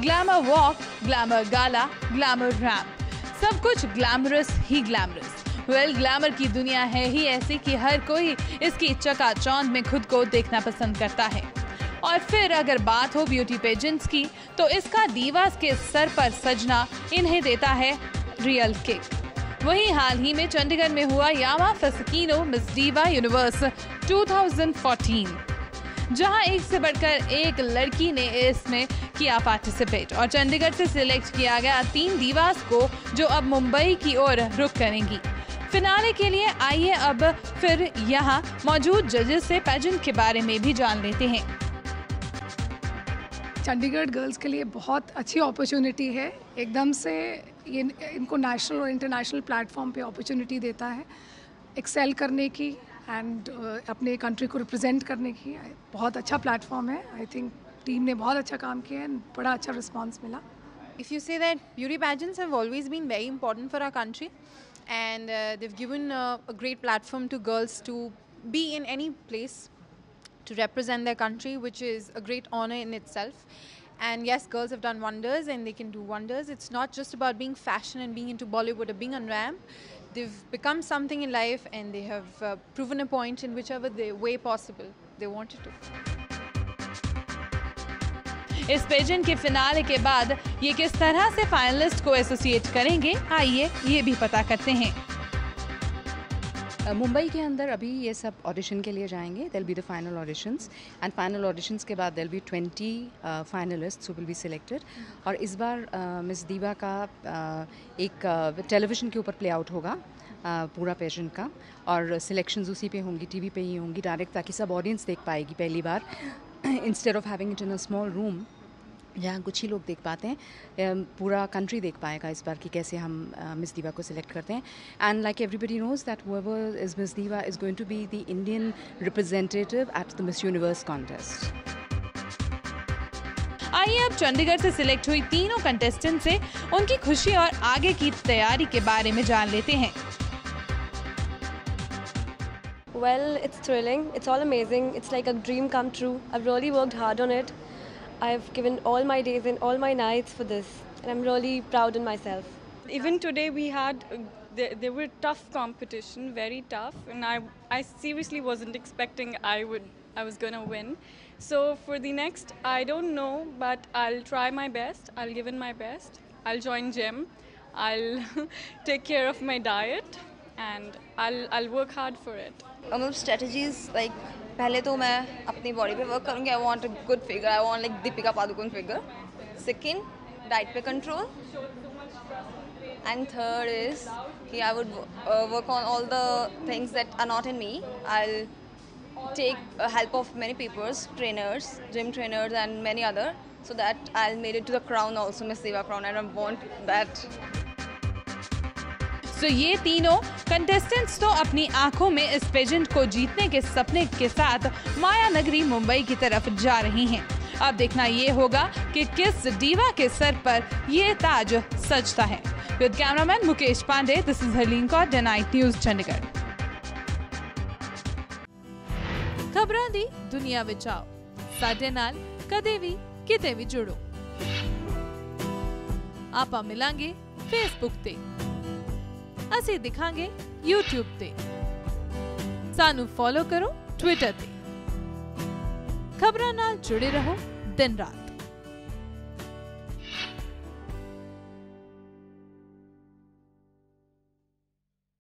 Glamour walk glamour gala glamour ramp सब कुछ glamorous ही ग्लैमरस वेल well, ग्लैमर की दुनिया है ही ऐसी कि हर कोई इसकी चकाचौंध में खुद को देखना पसंद करता है। और फिर अगर बात हो ब्यूटी पेजेंट्स की तो इसका दीवास के सर पर सजना इन्हें देता है रियल किक वहीं हाल ही में चंडीगढ़ में हुआ Yamaha Fascino Miss Diva Universe 2014 जहाँ एक से बढ़कर एक लड़की ने इसमें किया पार्टिसिपेट और चंडीगढ़ से सिलेक्ट किया गया तीन दीवास को, जो अब मुंबई की ओर रुख करेंगी। फिनाले के लिए आइए अब फिर यहाँ मौजूद जजेस से पेजेंट के बारे में भी जान लेते हैं। चंडीगढ़ गर्ल्स के लिए बहुत अच्छी अपॉर्चुनिटी है। एकदम से ये इनको नेशनल और इंटरनेशनल प्लेटफॉर्म पे अपॉर्चुनिटी देता है। एक्सेल करने की एंड uh, अपने कंट्री को रिप्रेजेंट करने की बहुत अच्छा प्लेटफॉर्म है. आई थिंक टीम ने बहुत अच्छा काम किया एंड बड़ा अच्छा रिस्पॉन्स मिला. If you say that beauty pageants have always been very important for our country and they've given a great platform to girls to be in any place to represent the country which is a great honour in itself And yes, girls have done wonders and they can do wonders. It's not just about being fashion and being into Bollywood or being on ramp. They've become something in life and they have uh, proven a point in whichever the way possible they wanted to. इस pageant के finale के बाद ये किस तरह से finalist को associate करेंगे आइए ये भी पता करते हैं मुंबई के अंदर अभी ये सब ऑडिशन के लिए जाएँगे. They'll be the final auditions and final auditions के बाद they'll be twenty finalist will be selected और इस बार मिस दीवा का uh, एक टेलीविज़न uh, के ऊपर प्ले आउट होगा uh, पूरा पेशेंट का. और सिलेक्शंस उसी पे होंगी टीवी पे ही होंगी डायरेक्ट ताकि सब ऑडियंस देख पाएगी पहली बार. Instead of having it in a small room जहाँ कुछ ही लोग देख पाते हैं पूरा कंट्री देख पाएगा इस बार कि कैसे हम मिस दीवा को सिलेक्ट करते हैं and like everybody knows that whoever is Miss Diva is going to be the Indian representative at the Miss Universe contest आइए अब चंडीगढ़ से सिलेक्ट हुई तीनों कंटेस्टेंट से उनकी खुशी और आगे की तैयारी के बारे में जान लेते हैं Well, it's thrilling. It's all amazing. It's like a dream come true. I've really worked hard on it. I've given all my days and all my nights for this, and I'm really proud in myself. Even today, we had uh, there, there were tough competition, very tough, and I I seriously wasn't expecting I would I was gonna win. So for the next, I don't know, but I'll try my best. I'll give in my best. I'll join gym. I'll take care of my diet, and I'll I'll work hard for it. Um, strategies like पहले तो मैं अपनी body पे work करूँगी. I want a good figure I want like Deepika Padukone figure second diet पे control and third is कि I would work on all the things that are not in me I take help of many peoples trainers gym trainers and many other so that I made it to the crown also Miss Diva crown I I want that so ये तीनों contestants तो अपनी आंखों में इस pageant को जीतने के सपने के साथ माया नगरी मुंबई की तरफ जा रही हैं। अब देखना ये होगा कि किस डीवा के सर पर ये ताज सजता है with cameraman Mukesh Pandey this is Harleen Kaur night news Chandigarh ਖਬਰਾਂ ਦੀ ਦੁਨੀਆ ਵਿੱਚ ਆਓ ਸਾਡੇ ਨਾਲ ਕਦੇ ਵੀ ਕਿਤੇ ਵੀ ਜੁੜੋ ਆਪਾਂ ਮਿਲਾਂਗੇ ਫੇਸਬੁੱਕ ਤੇ ਅਸੀਂ ਦਿਖਾਂਗੇ YouTube ਤੇ ਸਾਨੂੰ ਫੋਲੋ ਕਰੋ Twitter ਤੇ ਖਬਰਾਂ ਨਾਲ ਜੁੜੇ ਰਹੋ ਦਿਨ ਰਾਤ